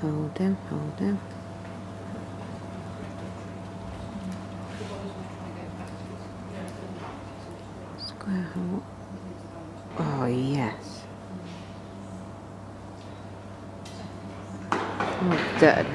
Hold him, hold him. Square hole. Oh, yes. Oh, good.